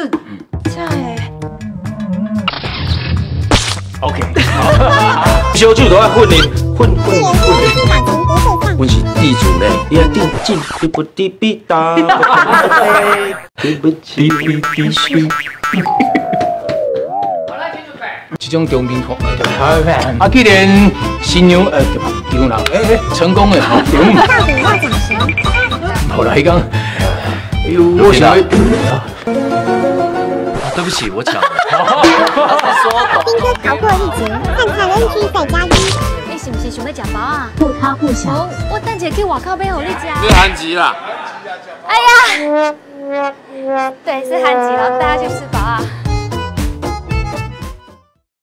这这诶。OK，小酒都要混的，混混混的。感情不会放。阮是地主嘞，也定进对不滴滴答，对不起，滴滴滴。这种中兵团，啊，既然新娘呃，对吧？丈人诶诶，成功的吼，到底要讲谁？后来讲，哎呦，我想不起，我抢了。今天逃过一劫，看看 NG 再加一。你是不是想要吃包啊？不他不想。哦，我等下去外口买给你吃。是韩吉啦。哎呀，对，是韩吉了，大家去吃。